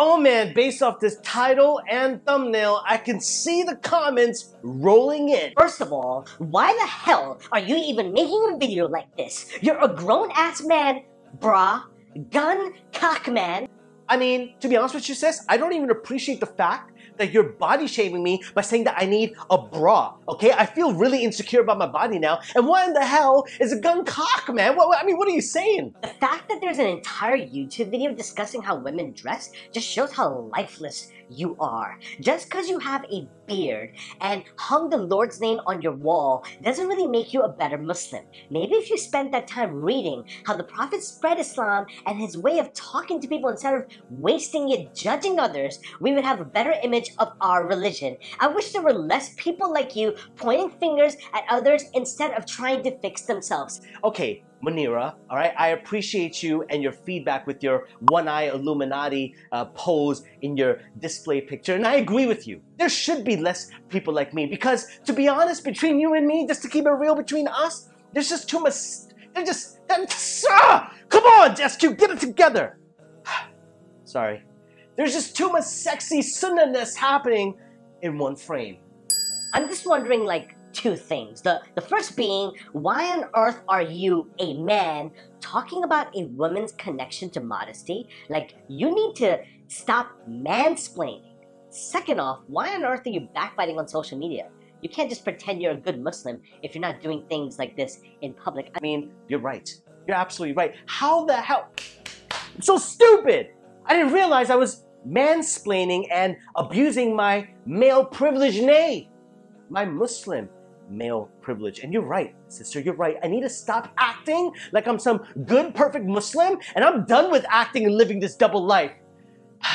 Oh man, based off this title and thumbnail, I can see the comments rolling in. First of all, why the hell are you even making a video like this? You're a grown ass man, brah, gun cock man. I mean, to be honest with you, sis, I don't even appreciate the fact that you're body shaming me by saying that I need a bra. Okay, I feel really insecure about my body now. And what in the hell is a gun cock, man? What, what, I mean, what are you saying? The fact that there's an entire YouTube video discussing how women dress just shows how lifeless you are. Just because you have a beard and hung the Lord's name on your wall doesn't really make you a better Muslim. Maybe if you spent that time reading how the Prophet spread Islam and his way of talking to people instead of wasting it judging others, we would have a better image of our religion. I wish there were less people like you pointing fingers at others instead of trying to fix themselves. Okay, Munira, all right, I appreciate you and your feedback with your one-eye Illuminati uh, pose in your display picture, and I agree with you. There should be less people like me because, to be honest, between you and me, just to keep it real between us, there's just too much. They're just, they're ah, come on, SQ, get it together. Sorry, there's just too much sexy sunnahness happening in one frame. I'm just wondering, like, two things. The, the first being, why on earth are you, a man, talking about a woman's connection to modesty? Like, you need to stop mansplaining. Second off, why on earth are you backbiting on social media? You can't just pretend you're a good Muslim if you're not doing things like this in public. I mean, you're right. You're absolutely right. How the hell? So stupid! I didn't realize I was mansplaining and abusing my male privilege, nay, my Muslim male privilege. And you're right, sister, you're right. I need to stop acting like I'm some good, perfect Muslim, and I'm done with acting and living this double life.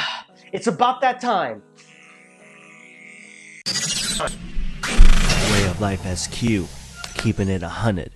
It's about that time. Way of Life SQ, keeping it a hundred.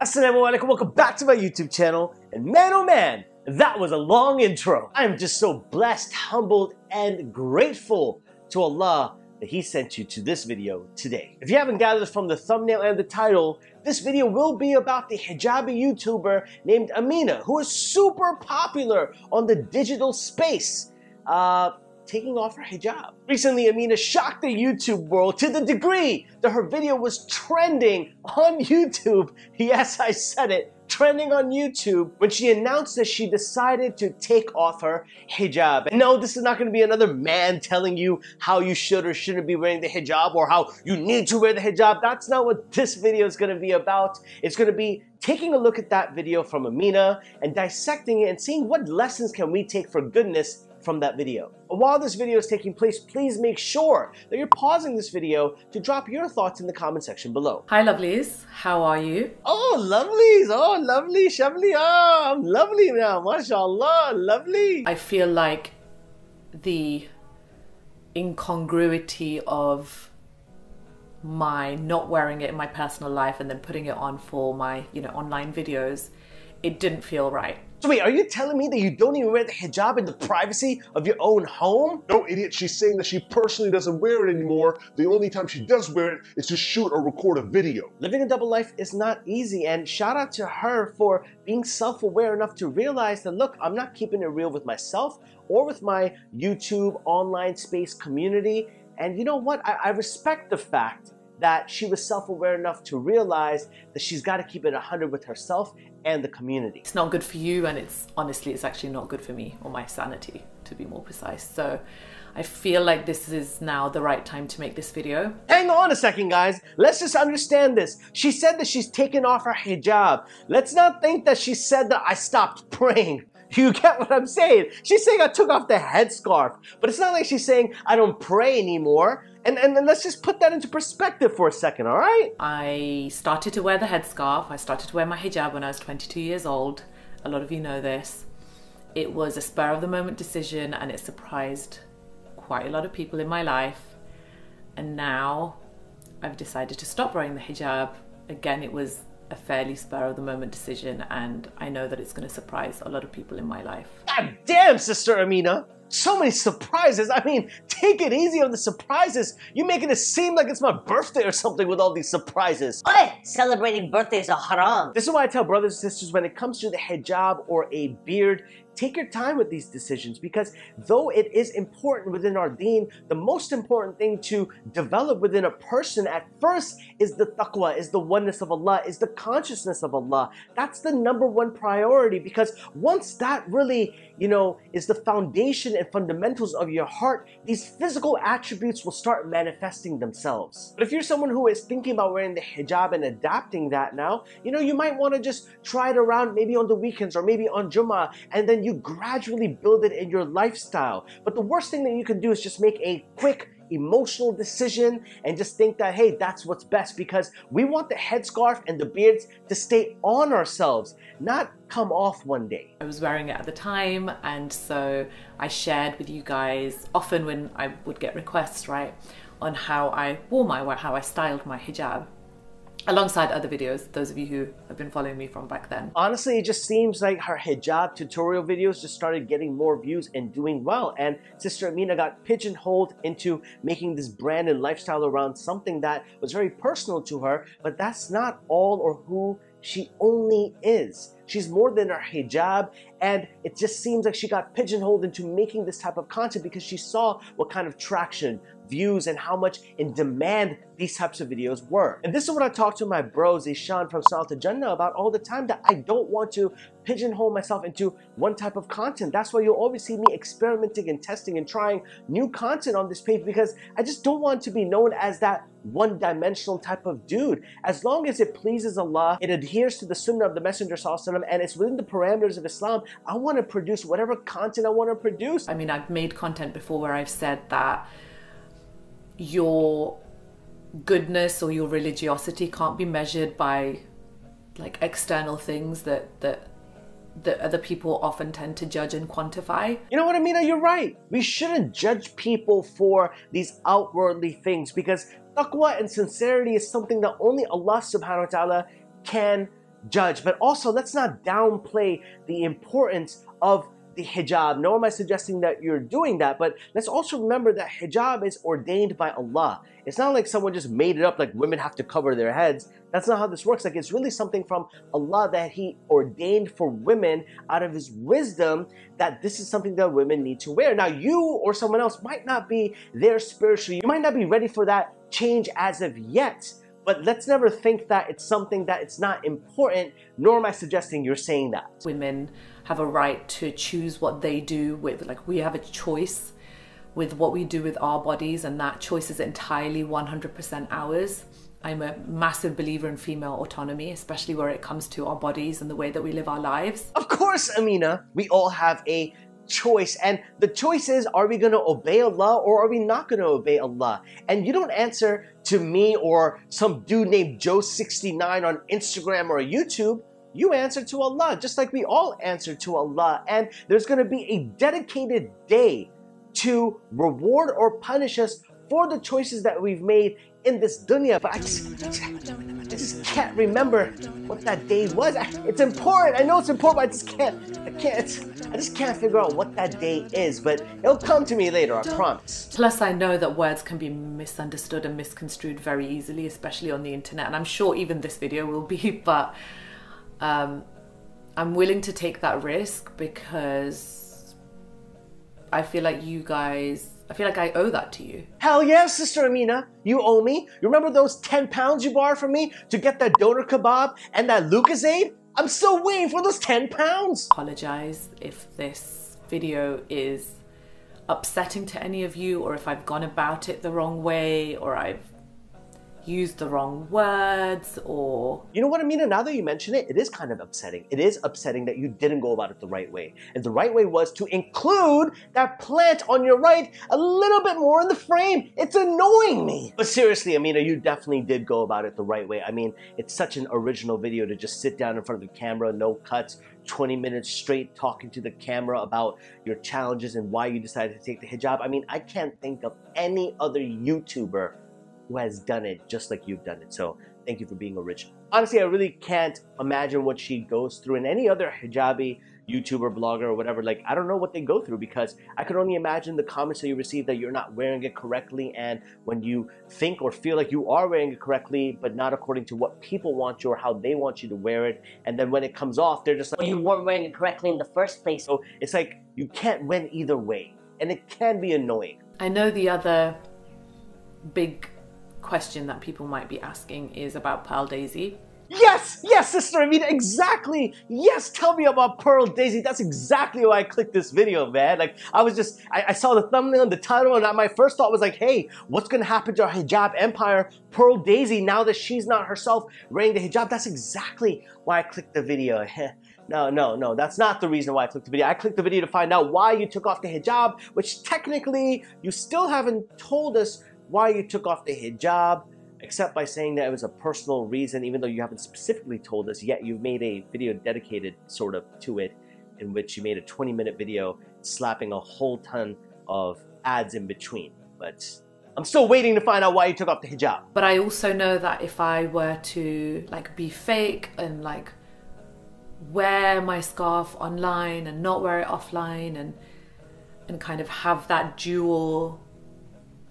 Assalamu alaikum, welcome back to my YouTube channel. And man oh man, that was a long intro. I am just so blessed, humbled, and grateful to Allah that He sent you to this video today. If you haven't gathered from the thumbnail and the title, this video will be about the hijabi YouTuber named Amena, who is super popular on the digital space. Uh, taking off her hijab. Recently, Amena shocked the YouTube world to the degree that her video was trending on YouTube. Yes, I said it, trending on YouTube when she announced that she decided to take off her hijab. And no, this is not going to be another man telling you how you should or shouldn't be wearing the hijab or how you need to wear the hijab. That's not what this video is going to be about. It's going to be taking a look at that video from Amena and dissecting it and seeing what lessons can we take for goodness from that video. While this video is taking place, please make sure that you're pausing this video to drop your thoughts in the comment section below. Hi lovelies, how are you? Oh, lovelies, oh, lovely, shavely, oh, I'm lovely now, mashallah, lovely. I feel like the incongruity of my not wearing it in my personal life and then putting it on for my, you know, online videos, it didn't feel right. So wait, are you telling me that you don't even wear the hijab in the privacy of your own home? No, idiot, she's saying that she personally doesn't wear it anymore. The only time she does wear it is to shoot or record a video. Living a double life is not easy, and shout out to her for being self-aware enough to realize that, look, I'm not keeping it real with myself or with my YouTube online space community. And you know what? I, I respect the fact that she was self-aware enough to realize that she's got to keep it 100 with herself and the community. It's not good for you and it's honestly it's actually not good for me or my sanity to be more precise. So I feel like this is now the right time to make this video. Hang on a second guys, let's just understand this. She said that she's taken off her hijab. Let's not think that she said that I stopped praying. You get what I'm saying? She's saying I took off the headscarf, but it's not like she's saying I don't pray anymore. And, and, and let's just put that into perspective for a second, all right? I started to wear the headscarf. I started to wear my hijab when I was 22 years old. A lot of you know this. It was a spur of the moment decision and it surprised quite a lot of people in my life. And now I've decided to stop wearing the hijab. Again, it was a fairly spur of the moment decision and I know that it's going to surprise a lot of people in my life. God damn, Sister Amena! So many surprises. I mean, take it easy on the surprises. You're making it seem like it's my birthday or something with all these surprises. What? Celebrating birthdays are haram. This is why I tell brothers and sisters when it comes to the hijab or a beard, take your time with these decisions because though it is important within our deen, the most important thing to develop within a person at first is the taqwa, is the oneness of Allah, is the consciousness of Allah. That's the number one priority because once that really, you know, is the foundation and fundamentals of your heart, these physical attributes will start manifesting themselves. But if you're someone who is thinking about wearing the hijab and adapting that now, you know, you might want to just try it around maybe on the weekends or maybe on Jummah and then you gradually build it in your lifestyle. But the worst thing that you can do is just make a quick emotional decision and just think that hey that's what's best because we want the headscarf and the beards to stay on ourselves not come off one day I was wearing it at the time, and so I shared with you guys often when I would get requests, right, on how I wore my how I styled my hijab, alongside other videos. Those of you who have been following me from back then. honestly it just seems like her hijab tutorial videos just started getting more views and doing well and sister amena got pigeonholed into making this brand and lifestyle around something that was very personal to her but that's not all or who she only is she's more than her hijab and it just seems like she got pigeonholed into making this type of content because she saw what kind of traction views and how much in demand these types of videos were. And this is what I talk to my bros, Ishan from to Jannah about all the time that I don't want to pigeonhole myself into one type of content. That's why you'll always see me experimenting and testing and trying new content on this page because I just don't want to be known as that one dimensional type of dude. As long as it pleases Allah, it adheres to the sunnah of the Messenger and it's within the parameters of Islam, I want to produce whatever content I want to produce. I mean, I've made content before where I've said that your goodness or your religiosity can't be measured by like external things that that that other people often tend to judge and quantify. You know what I mean? You're right. We shouldn't judge people for these outwardly things because taqwa and sincerity is something that only Allah subhanahu wa ta'ala can judge. But also, let's not downplay the importance of the hijab. Nor am I suggesting that you're doing that, but let's also remember that hijab is ordained by Allah. It's not like someone just made it up like women have to cover their heads. That's not how this works. Like it's really something from Allah that He ordained for women out of His wisdom that this is something that women need to wear. Now, you or someone else might not be there spiritually. You might not be ready for that change as of yet. But let's never think that it's something that it's not important, nor am I suggesting you're saying that. Women have a right to choose what they do with like we have a choice with what we do with our bodies and that choice is entirely 100% ours. I'm a massive believer in female autonomy, especially where it comes to our bodies and the way that we live our lives. Of course, Amena, we all have a choice, and the choice is are we going to obey Allah or are we not going to obey Allah? And you don't answer to me or some dude named Joe69 on Instagram or YouTube. You answer to Allah, just like we all answer to Allah. And there's going to be a dedicated day to reward or punish us for the choices that we've made in this dunya. But I just, I just can't remember what that day was. It's important. I know it's important, but I just can't. I can't. I just can't figure out what that day is. But it'll come to me later. I promise. Plus, I know that words can be misunderstood and misconstrued very easily, especially on the internet. And I'm sure even this video will be, but um, I'm willing to take that risk because I feel like you guys, I feel like I owe that to you. Hell yeah, Sister Amena. You owe me. You remember those 10 pounds you borrowed from me to get that doner kebab and that Lucozade? I'm still waiting for those 10 pounds. Apologize if this video is upsetting to any of you, or if I've gone about it the wrong way, or I've used the wrong words, or You know what, Amena? Now that you mention it, it is kind of upsetting. It is upsetting that you didn't go about it the right way. And the right way was to include that plant on your right a little bit more in the frame. It's annoying me. But seriously, Amena, you definitely did go about it the right way. I mean, it's such an original video to just sit down in front of the camera, no cuts, 20 minutes straight talking to the camera about your challenges and why you decided to take the hijab. I mean, I can't think of any other YouTuber who has done it just like you've done it. So thank you for being original. honestly, I really can't imagine what she goes through and any other hijabi YouTuber, blogger, or whatever. Like, I don't know what they go through because I could only imagine the comments that you receive that you're not wearing it correctly. And when you think or feel like you are wearing it correctly, but not according to what people want you or how they want you to wear it. And then when it comes off, they're just like, Well, you weren't wearing it correctly in the first place. so it's like you can't win either way. And it can be annoying. I know the other big question that people might be asking is about Pearl Daisy. Yes, yes, sister. I mean, exactly. Yes, tell me about Pearl Daisy. That's exactly why I clicked this video, man. Like, I was just, I, I saw the thumbnail and the title, and my first thought was like, hey, what's gonna happen to our hijab empire, Pearl Daisy, now that she's not herself wearing the hijab? That's exactly why I clicked the video. No, no, no, that's not the reason why I clicked the video. I clicked the video to find out why you took off the hijab, which technically you still haven't told us why you took off the hijab except by saying that it was a personal reason, even though you haven't specifically told us yet. You've made a video dedicated sort of to it, in which you made a 20 minute video slapping a whole ton of ads in between. But I'm still waiting to find out why you took off the hijab. But I also know that if I were to like be fake and like wear my scarf online and not wear it offline and and kind of have that dual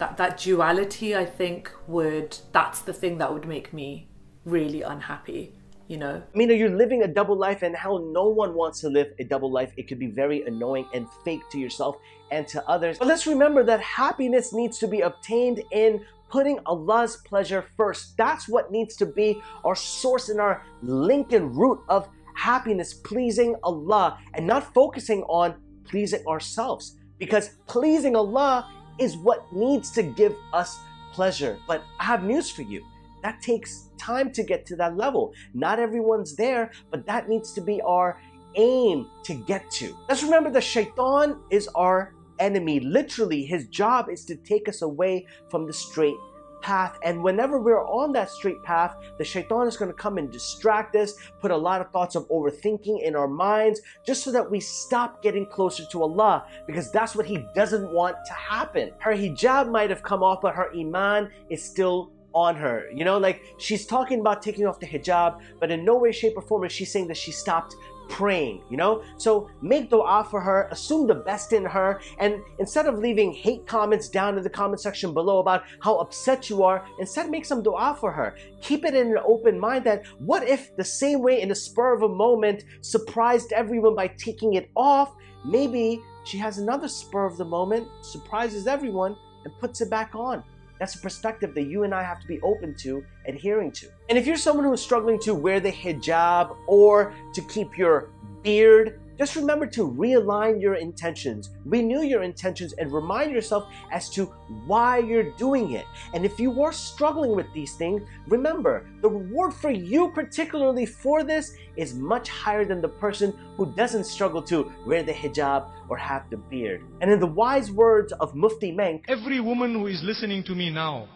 that that duality I think would that's the thing that would make me really unhappy, you know. I mean, you're living a double life, and how no one wants to live a double life. It could be very annoying and fake to yourself and to others. But let's remember that happiness needs to be obtained in putting Allah's pleasure first. That's what needs to be our source and our link and root of happiness, pleasing Allah, and not focusing on pleasing ourselves. Because pleasing Allah is what needs to give us pleasure. But I have news for you. That takes time to get to that level. Not everyone's there, but that needs to be our aim to get to. Let's remember that shaitan is our enemy. Literally, his job is to take us away from the straight path. And whenever we're on that straight path, the shaitan is going to come and distract us, put a lot of thoughts of overthinking in our minds, just so that we stop getting closer to Allah, because that's what He doesn't want to happen. Her hijab might have come off, but her iman is still on her. You know, like she's talking about taking off the hijab, but in no way, shape, or form is she saying that she stopped praying, you know? So make dua for her, assume the best in her, and instead of leaving hate comments down in the comment section below about how upset you are, instead make some dua for her. Keep it in an open mind that what if the same way in the spur of a moment surprised everyone by taking it off, maybe she has another spur of the moment, surprises everyone, and puts it back on. That's a perspective that you and I have to be open to adhering to. And if you're someone who is struggling to wear the hijab or to keep your beard, just remember to realign your intentions, renew your intentions, and remind yourself as to why you're doing it. And if you are struggling with these things, remember the reward for you, particularly for this, is much higher than the person who doesn't struggle to wear the hijab or have the beard. And in the wise words of Mufti Menk, Every woman who is listening to me now,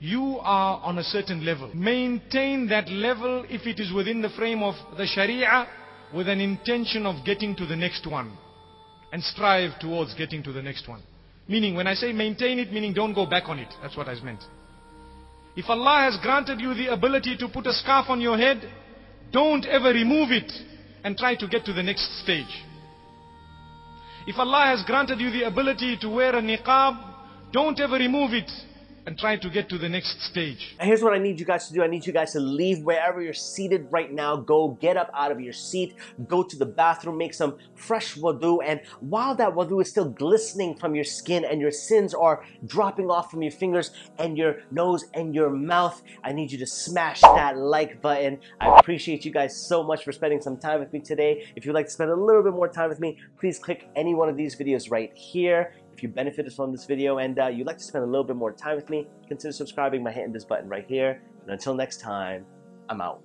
you are on a certain level. Maintain that level if it is within the frame of the Sharia with an intention of getting to the next one. And strive towards getting to the next one. Meaning, when I say maintain it, meaning don't go back on it. That's what I meant. If Allah has granted you the ability to put a scarf on your head, don't ever remove it and try to get to the next stage. If Allah has granted you the ability to wear a niqab, don't ever remove it and try to get to the next stage. And here's what I need you guys to do. I need you guys to leave wherever you're seated right now. Go get up out of your seat, go to the bathroom, make some fresh wudu. And while that wudu is still glistening from your skin and your sins are dropping off from your fingers and your nose and your mouth, I need you to smash that like button. I appreciate you guys so much for spending some time with me today. If you'd like to spend a little bit more time with me, please click any one of these videos right here. If you benefited from this video and uh, you'd like to spend a little bit more time with me, consider subscribing by hitting this button right here. And until next time, I'm out.